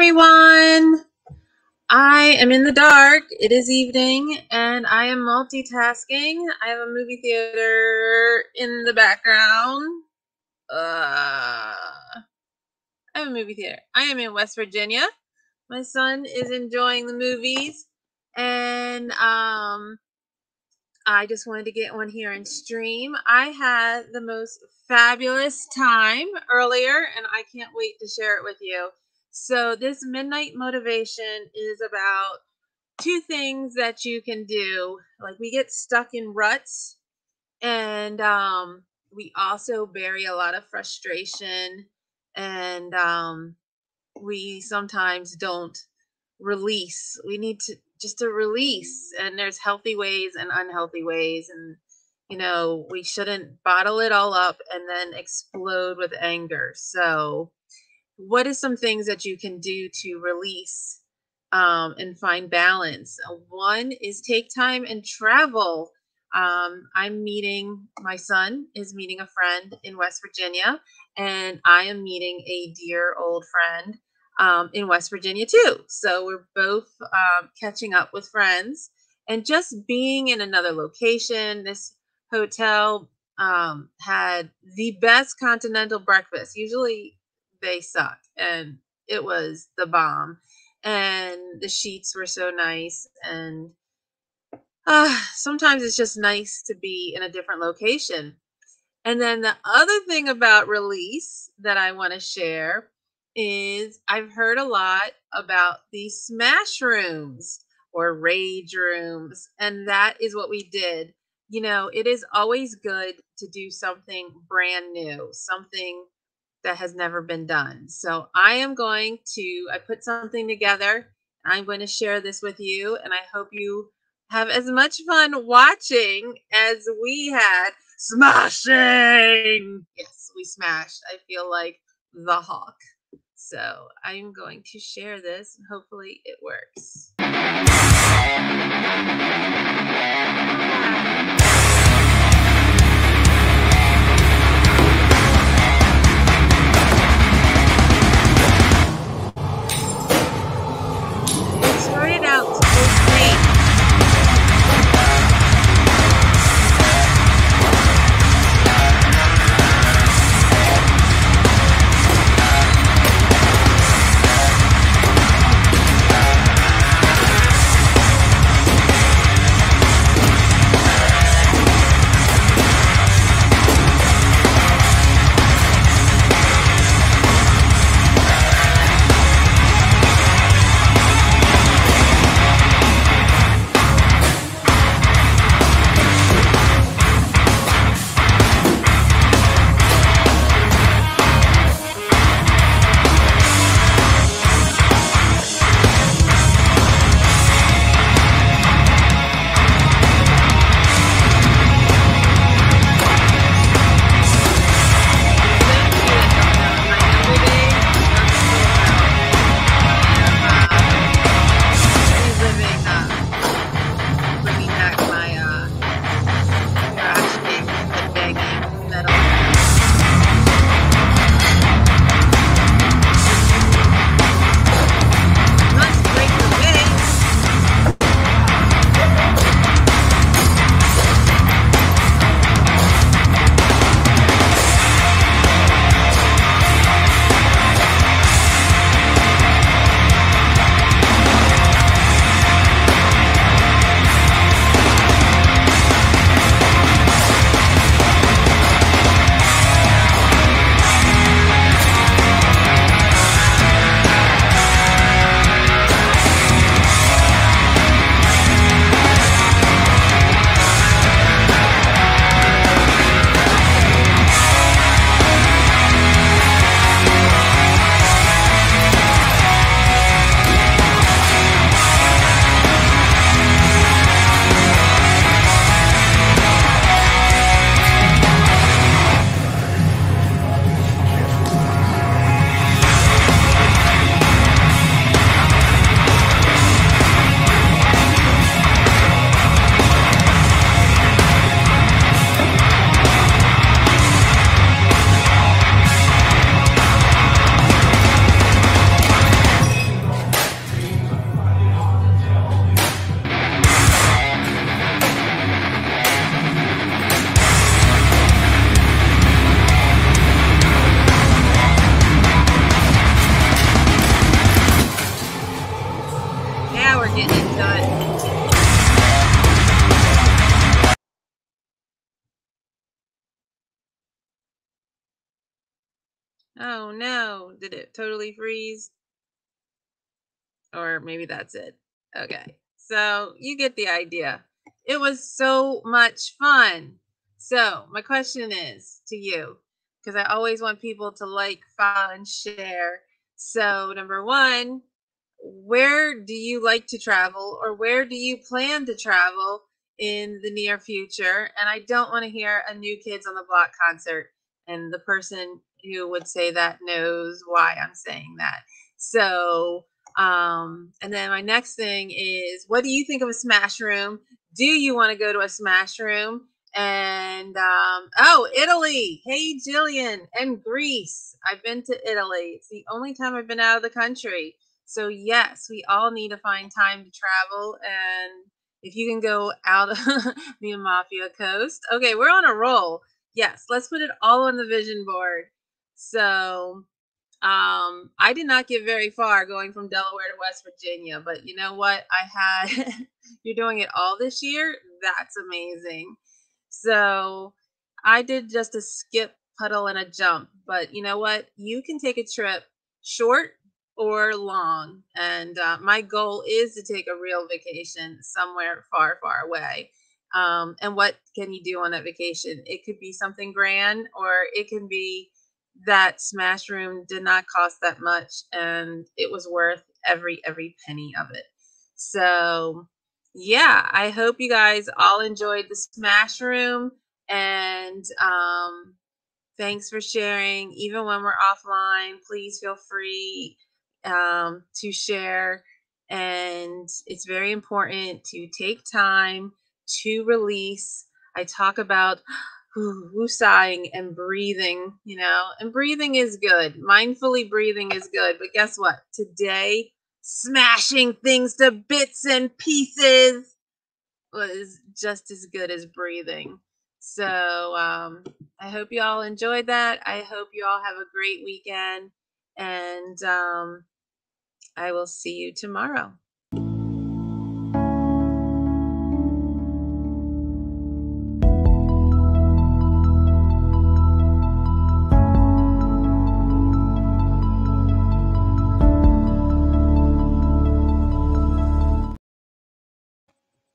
everyone. I am in the dark. It is evening and I am multitasking. I have a movie theater in the background. Uh, I have a movie theater. I am in West Virginia. My son is enjoying the movies and um I just wanted to get one here and stream. I had the most fabulous time earlier and I can't wait to share it with you. So, this midnight motivation is about two things that you can do. Like, we get stuck in ruts, and um, we also bury a lot of frustration, and um, we sometimes don't release. We need to just to release, and there's healthy ways and unhealthy ways, and you know, we shouldn't bottle it all up and then explode with anger. So, what are some things that you can do to release um, and find balance? Uh, one is take time and travel. Um, I'm meeting, my son is meeting a friend in West Virginia, and I am meeting a dear old friend um, in West Virginia too. So we're both um, catching up with friends and just being in another location. This hotel um, had the best continental breakfast. Usually they suck and it was the bomb and the sheets were so nice and uh, sometimes it's just nice to be in a different location. And then the other thing about release that i want to share is i've heard a lot about these smash rooms or rage rooms and that is what we did. You know it is always good to do something brand new something that has never been done. So I am going to, I put something together. I'm going to share this with you, and I hope you have as much fun watching as we had smashing. Yes, we smashed. I feel like the Hulk. So I'm going to share this, and hopefully it works. Oh no, did it totally freeze? Or maybe that's it. Okay, so you get the idea. It was so much fun. So, my question is to you because I always want people to like, follow, and share. So, number one, where do you like to travel or where do you plan to travel in the near future? And I don't want to hear a New Kids on the Block concert. And the person who would say that knows why I'm saying that. So, um, and then my next thing is what do you think of a smash room? Do you want to go to a smash room? And um, oh, Italy. Hey, Jillian, and Greece. I've been to Italy. It's the only time I've been out of the country. So, yes, we all need to find time to travel. And if you can go out of the Amalfi Coast, okay, we're on a roll. Yes, let's put it all on the vision board. So, um, I did not get very far going from Delaware to West Virginia, but you know what? I had, you're doing it all this year. That's amazing. So I did just a skip, puddle, and a jump. But you know what? You can take a trip short or long. And uh, my goal is to take a real vacation somewhere far, far away. Um, and what can you do on that vacation? It could be something grand, or it can be that smash room did not cost that much and it was worth every every penny of it so yeah i hope you guys all enjoyed the smash room and um thanks for sharing even when we're offline please feel free um, to share and it's very important to take time to release i talk about sighing and breathing, you know, and breathing is good. Mindfully breathing is good. But guess what? Today, smashing things to bits and pieces was just as good as breathing. So um, I hope you all enjoyed that. I hope you all have a great weekend. And um, I will see you tomorrow.